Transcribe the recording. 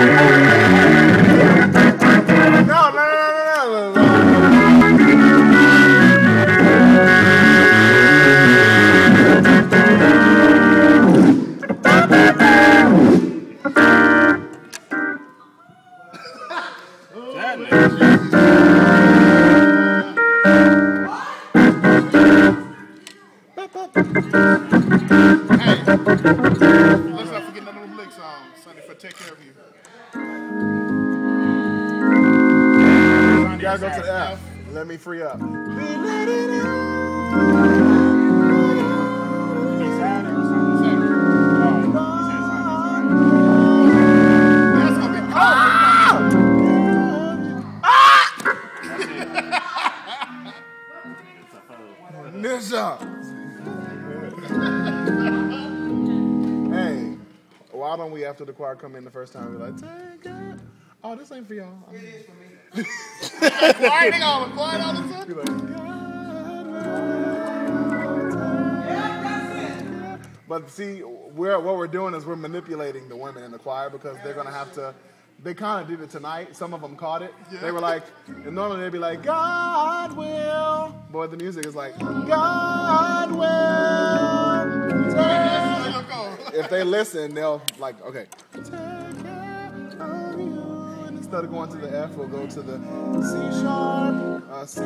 no, no, Sunday for Take Care of You. You gotta go to the F. Let me free up. That's why don't we after the choir come in the first time? We're like, take it. Oh, this ain't for y'all. It is for me. Quiet, they gonna quiet all the time. Like, But see, we're, what we're doing is we're manipulating the women in the choir because they're gonna have to. They kind of did it tonight. Some of them caught it. They were like, and normally they'd be like, God will. But the music is like, God will. If they listen, they'll like, okay. Instead of going to the F, we'll go to the C sharp, uh, C